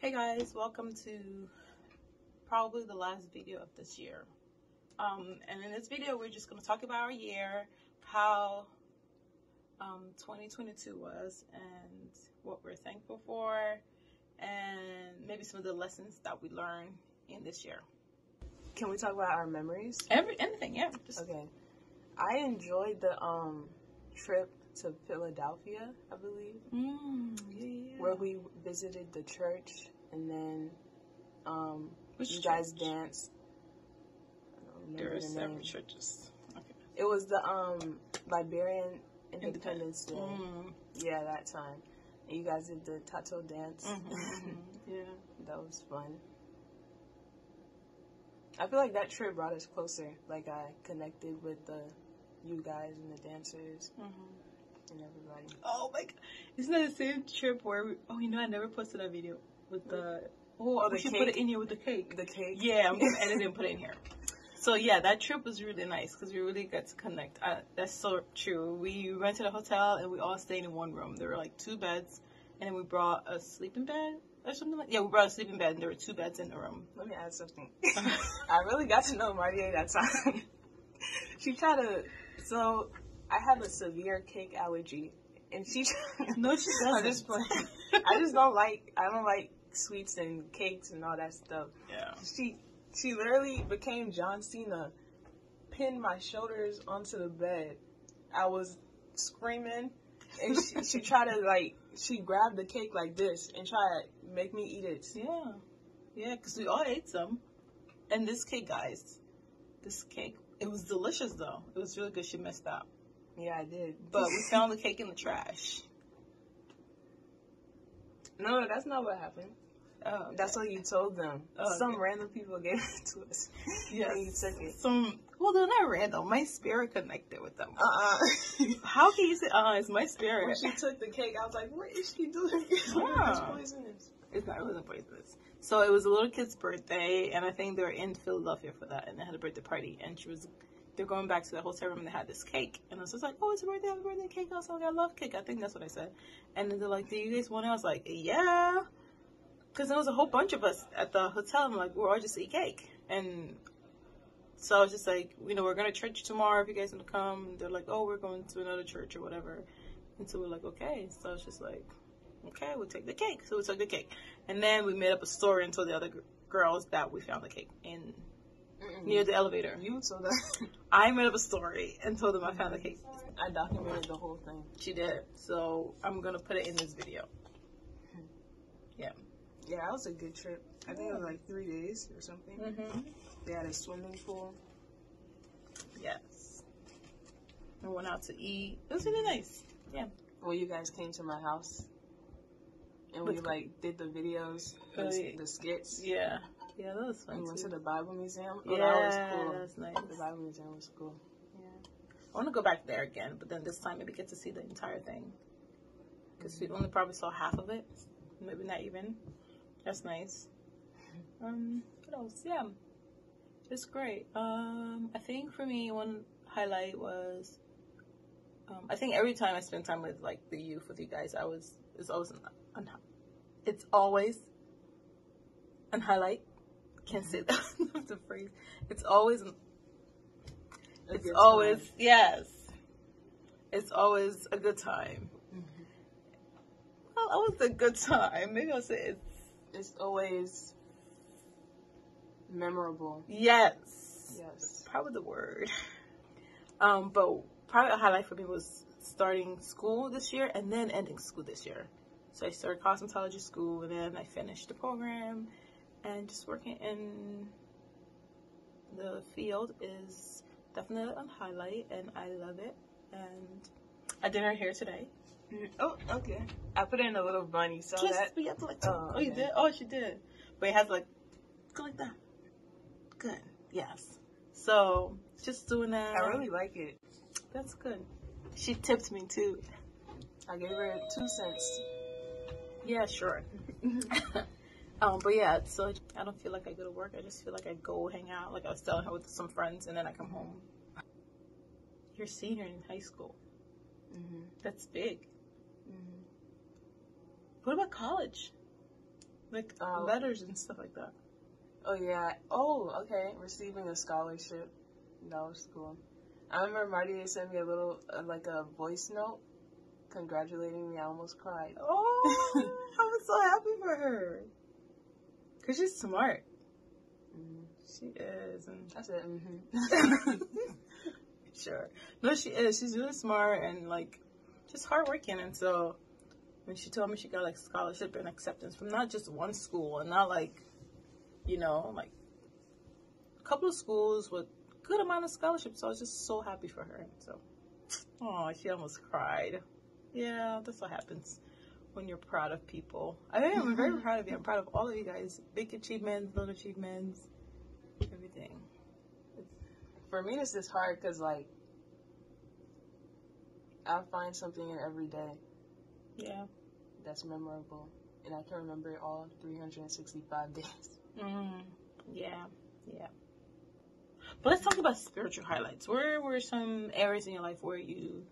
Hey guys, welcome to probably the last video of this year. Um, and in this video, we're just going to talk about our year, how um, 2022 was, and what we're thankful for, and maybe some of the lessons that we learned in this year. Can we talk about our memories? Every anything, yeah. Just, Okay. I enjoyed the um trip to Philadelphia, I believe, Mm, yeah, yeah. where we visited the church and then um Which you guys church? danced. I don't There are the several churches. Okay. It was the um Liberian Independence Day. Mm, Yeah, that time. And you guys did the tattoo dance. mhm, mhm. Yeah. that was fun. I feel like that trip brought us closer. Like I connected with the you guys and the dancers Mhm. And everybody. Oh my god. Isn't that the same trip where we, oh you know I never posted that video with the oh, Oh, we the should put it in here with the cake. The cake. Yeah, I'm gonna edit it and put it in here. So yeah, that trip was really nice because we really got to connect. Uh, that's so true. We rented a hotel and we all stayed in one room. There were like two beds, and then we brought a sleeping bed or something like. Yeah, we brought a sleeping bed and there were two beds in the room. Let me add something. I really got to know Maria that time. she tried to. So I have a severe cake allergy, and she. No, she doesn't. just playing. I just don't like. I don't like sweets and cakes and all that stuff. Yeah. She she literally became John Cena, pinned my shoulders onto the bed. I was screaming, and she, she tried to like she grabbed the cake like this and tried to make me eat it. Yeah, yeah, because we mm-hmm. all ate some. And this cake, guys, this cake, it was delicious though. It was really good. She messed up, Yeah, I did. but we found the cake in the trash. no, that's not what happened. Oh, That's what you told them. Oh, Some okay. random people gave it to us. yes. And you took it. Some well, they're not random. My spirit connected with them. Uh uh How can you say, "Uh, it's my when spirit"? she took the cake, I was like, "What is she doing? Yeah. poisonous." It's not. It wasn't poisonous. So it was a little kid's birthday, and I think they were in Philadelphia for that, and they had a birthday party, and she was. They're going back to the hotel room and they had this cake. And I was just like, oh, it's a birthday, happy birthday cake. I was like, I love cake. I think that's what I said. And then they're like, do you guys want it? I was like, yeah. Because there was a whole bunch of us at the hotel. I'm like, we're all just eat cake. And so I was just like, you know, we're going to church tomorrow if you guys want to come. And they're like, oh, we're going to another church or whatever. And so we're like, okay. So I was just like, okay, we'll take the cake. So we took the cake. And then we made up a story and told the other girls that we found the cake near the elevator. You told that. I made up a story and told them I found the cake. I documented the whole thing. She did. So I'm gonna put it in this video. Yeah, Yeah, that was a good trip. I think it was like three days or something. Mm-hmm. They had a swimming pool. Yes. We went out to eat. It was really nice. Yeah. Well, you guys came to my house, and we like did the videos, Oh, the, the skits. Yeah. Yeah, that was fun. We fun went too. to the Bible Museum. Oh, yeah, that was cool. that was nice. The Bible Museum was cool. Yeah. I want to go back there again, but then this time maybe get to see the entire thing. Because we only probably saw half of it. Maybe not even. That's nice. Um, what else? Yeah. It's great. Um, I think for me, one highlight was, um, I think every time I spend time with like the youth with you guys, I was, it's always, an, an, it's always an highlight. Can't say that, the phrase. It's always it's always time. yes. It's always a good time. Mhm. Well, always a good time. Maybe I'll say it's It's always memorable. yes. Yes. Probably the word. Um, but probably a highlight for me was starting school this year and then ending school this year. So I started cosmetology school and then I finished the program and just working in the field is definitely a highlight and I love it. And I did her hair today. Mm-hmm. Oh, okay. I put in a little bunny, saw Just that? have to like. Oh, Oh, you did. Oh, she did. But it has like go like that. Good. Yes. So just doing that. I really like it. That's good. She tipped me too. I gave her two cents. Yeah, sure. um, but yeah, so I don't feel like I go to work. I just feel like I go hang out. Like I was telling her with some friends, and then I come home. You're senior in high school. Mm-hmm. That's big. Mm-hmm. What about college? like Oh. letters and stuff like that. Oh yeah. Oh, okay. Receiving a scholarship. That was cool. I remember Marty sent me a little, uh, like a voice note, congratulating me. I almost cried. Oh, I was so happy for her. Cause she's smart. Mhm. She is, and I said, mm-hmm. sure. No, she is. She's really smart and like just hardworking. And so when she told me she got like scholarship and acceptance from not just one school and not like, you know, like a couple of schools with good amount of scholarships. So I was just so happy for her. So, oh, she almost cried. Yeah, that's what happens when you're proud of people. I think I'm very proud of you. I'm proud of all of you guys. Big achievements, little achievements, everything. For me, this is hard because, like, I find something in every day Yeah. that's memorable, and I can remember it all 365 days. Mm, yeah, yeah. But let's talk about spiritual highlights. Where were some areas in your life where you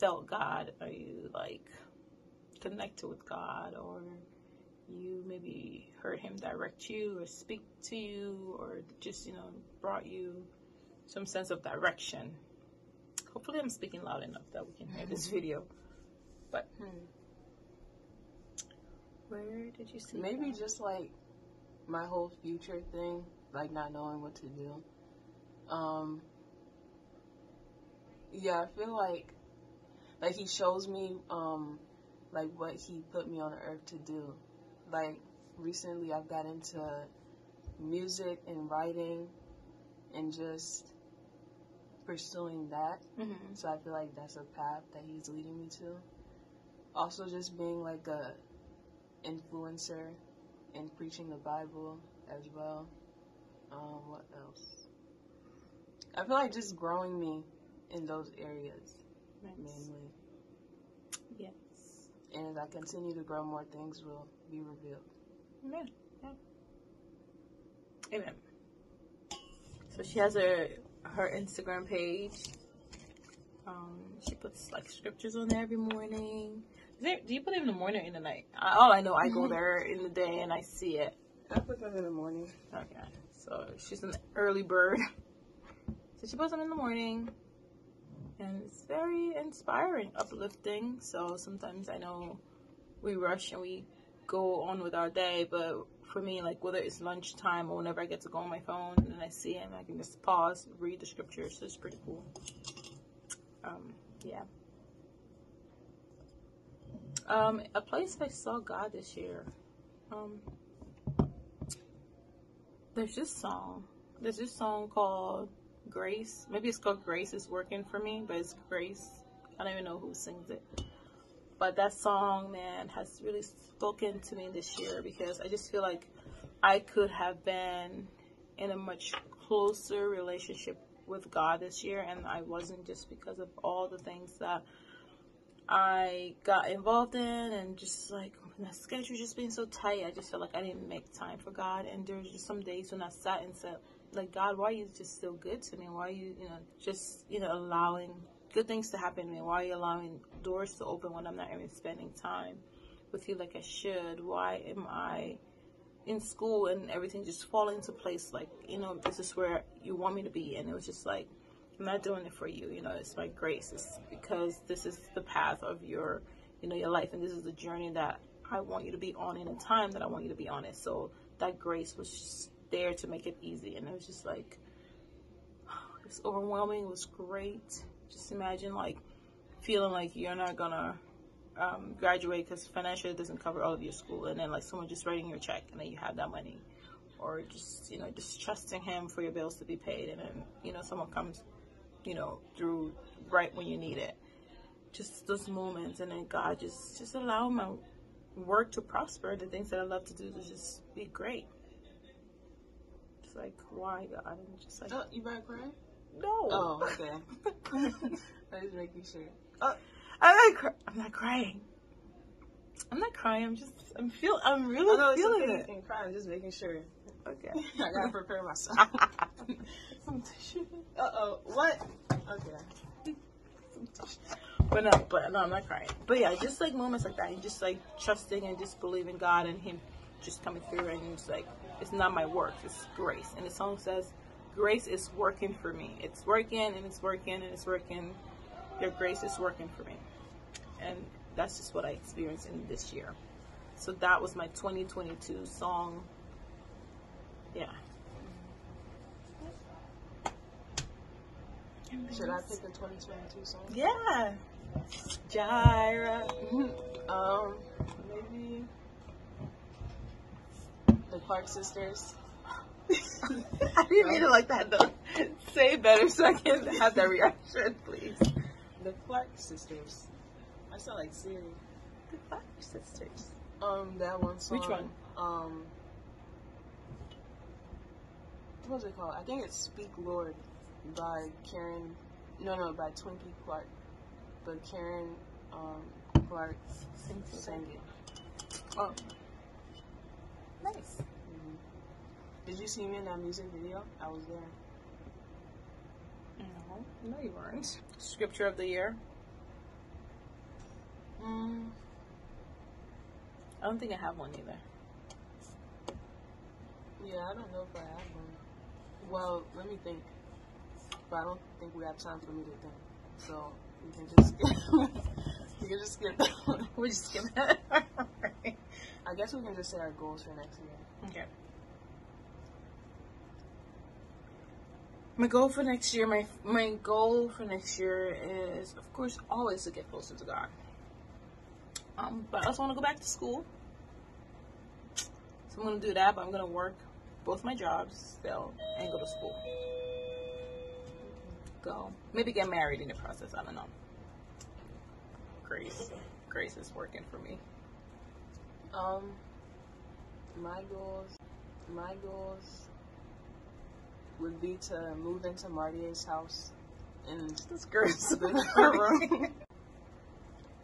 felt God? Are you like connected with God, or you maybe heard Him direct you, or speak to you, or just you know brought you some sense of direction? Hopefully, I'm speaking loud enough that we can hear this video. But hmm, where did you see? Maybe God? just like my whole future thing, like not knowing what to do. Um, yeah, I feel like like he shows me um like what he put me on earth to do. Like recently, I've got into music and writing and just pursuing that. Mhm. So I feel like that's a path that he's leading me to. Also, just being like a influencer and preaching the Bible as well. Um, what else? I feel like just growing me in those areas Nice. mainly. Yes. And as I continue to grow, more things will be revealed. Amen. Amen. So she has her her Instagram page. Um, she puts like scriptures on there every morning. Is there, do you put it in the morning or in the night? I, all I know, I go there in the day and I see it. I put them in the morning. Okay. So she's an early bird. So she puts them in the morning. And it's very inspiring, uplifting. So sometimes I know we rush and we go on with our day, but for me, like whether it's lunchtime or whenever I get to go on my phone and I see him, I can just pause, read the scriptures. So it's pretty cool. Um, yeah. Um, a place I saw God this year. Um, there's this song. There's this song called Grace. Maybe it's called Grace is Working for Me, but it's Grace. I don't even know who sings it. But that song, man, has really spoken to me this year because I just feel like I could have been in a much closer relationship with God this year, and I wasn't just because of all the things that I got involved in, and just like my schedule just being so tight, I just felt like I didn't make time for God. And there was just some days when I sat and said, like, God, why are you just so good to me? Why are you, you know, just, you know, allowing good things to happen to me? Why are you allowing doors to open when I'm not even spending time with you like I should? Why am I in school and everything just falling into place? Like, you know, this is where you want me to be. And it was just like, I'm not doing it for you. You know, it's my grace. It's because this is the path of your, you know, your life. And this is the journey that I want you to be on in a time that I want you to be on it. So that grace was there to make it easy. And it was just like, it was overwhelming. It was great. Just imagine like feeling like you're not gonna um, graduate because financially it doesn't cover all of your school, and then like someone just writing your check, and then you have that money, or just you know just trusting him for your bills to be paid, and then you know someone comes, you know through right when you need it. Just those moments, and then God just just allow my work to prosper, the things that I love to do to just be great. Like why God? I'm just like Oh, you back cry? no. Oh, okay. I was making sure. I'm not. Cry- I'm not crying. I'm not crying. I'm just. I'm feel. I'm Oh, really no, feeling it. Can cry. I'm just making sure. Okay. I gotta prepare myself. Some tissue. Uh oh. What? Okay. but no, but no, I'm not crying. But yeah, just like moments like that, and just like trusting and just believing God and Him just coming through and it's like it's not my work, it's grace. And the song says, Grace is working for me. It's working and it's working and it's working. Your grace is working for me. And that's just what I experienced in this year. So that was my 2022 song. Yeah. Should I pick a 2022 song? Yeah. Gyra. Um, maybe the Clark sisters. I didn't mean it like that though. Say better so I can have that reaction, please. The Clark sisters. I sound like Siri. The Clark sisters. Um, that one song. Which one? Um, what's it called? I think it's "Speak Lord" by Karen. No, no, by Twinkie Clark. But Karen um, Clark Sing sang it. Oh. Nice. Did you see me in that music video? I was there. No, no, you weren't. Scripture of the year. Mm, I don't think I have one either. yeah, I don't know if I have one. Well, let me think. But I don't think we have time for me to think. So we can just skip. we can just skip that one. We're just skipping it. I guess we can just say our goals for next year. okay. My goal for next year, my my goal for next year is, of course, always to get closer to God. Um, but I also want to go back to school. So I'm gonna do that, but I'm gonna work both my jobs still and go to school. Go. Maybe get married in the process. I don't know. Grace. Grace is working for me. Um, my goals, my goals would be to move into Martier's house and This girl's room.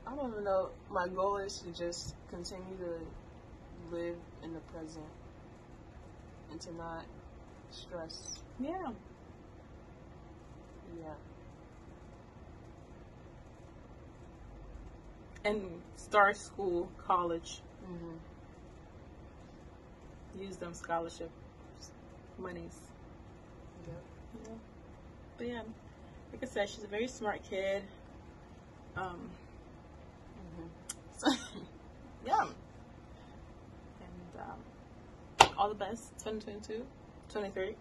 I don't even know. My goal is to just continue to live in the present and to not stress. Yeah. Yeah. And start school, college, hmm use them scholarship monies. Yep. Yeah. But yeah, like I said, she's a very smart kid. Um, hmm so, yeah. And um, all the best 2022, 23,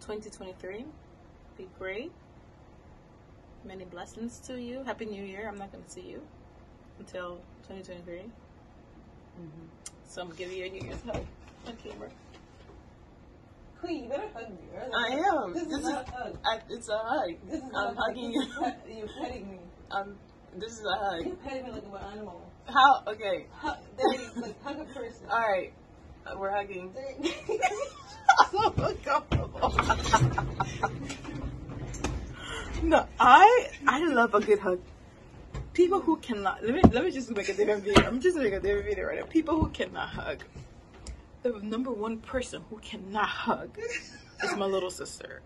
2023. Be great. Many blessings to you. Happy New Year. I'm not going to see you until 2023. Hmm So I'm to give you a New Year's hug on camera. Queen, you better hug me. Right? I am. This, This is is- not a hug. I, it's a hug. This is I'm not a hug. hugging you. This is pet- You're petting me. Um, this is a hug. You're petting me like an animal. How? Okay. Hug, there like, hug a person. All right. Uh, we're hugging. So uncomfortable. no, I I love a good hug. People who cannot let me let me just make a different video. I'm just making a different video right now. People who cannot hug. The number one person who cannot hug is my little sister.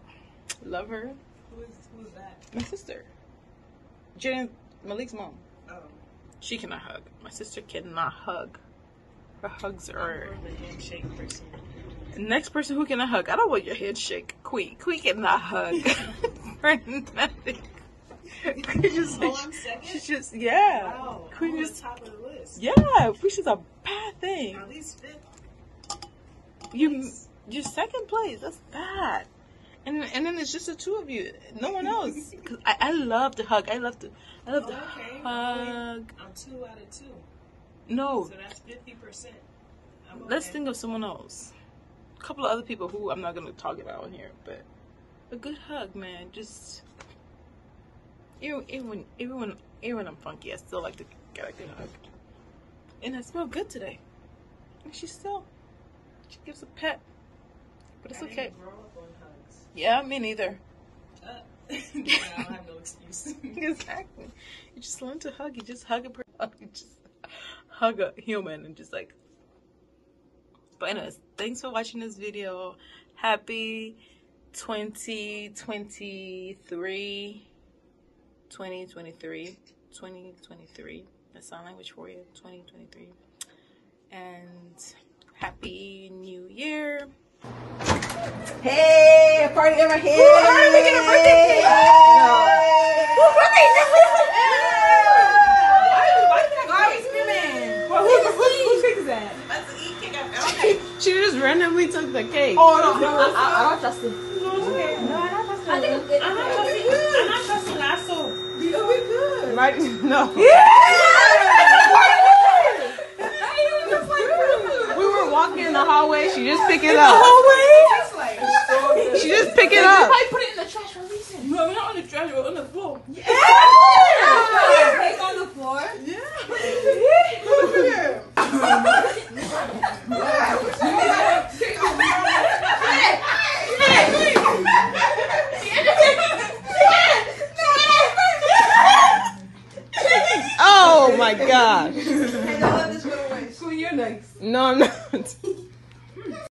Love her. Who is, who is that? My sister. Jen Malik's mom. Oh. She cannot hug. My sister cannot hug. Her hugs are handshake person. Next person who cannot hug. I don't want your handshake. Queen. Queen cannot hug. For nothing. Queen just, Oh, I'm second? she's just, yeah. Wow. Queen the top of the list. yeah. Which is a bad thing. At least fifth. You, you're second place. That's bad. And and then it's just the two of you. No one else. Cause I, I love to hug. I love to. I love to Okay. hug. I'm two out of two. No. So that's 50%. I'm Let's think of someone else. A couple of other people who I'm not gonna talk about in here, but a good hug, man. Just even even when even when even when I'm funky, I still like to get a good hug. And I smell good today. And she still she gives a pet, but it's I okay. didn't grow up on hugs. Yeah, me neither. Uh, I don't have no excuse. exactly. You just learn to hug. You just hug a person. You just hug a human and just like. But anyways, thanks for watching this video. Happy 2023. 2023. 2023. That's sign language for you. 2023. And Happy New Year. Hey, party over here. Who are we making a birthday cake? Whose birthday is Why are we screaming? Well, who, who, whose cake is that? She just randomly took the cake. Oh, no, no, I, I, I don't trust it. okay. No, I don't trust it. I think it, I'm not trusting. I'm not trusting It'll be good. Right? No. We were walking in the hallway. She just picked it up. The hallway. She just picked it up. Probably put it in the trash for a reason. No, we're not on the trash. We're on the floor. Cake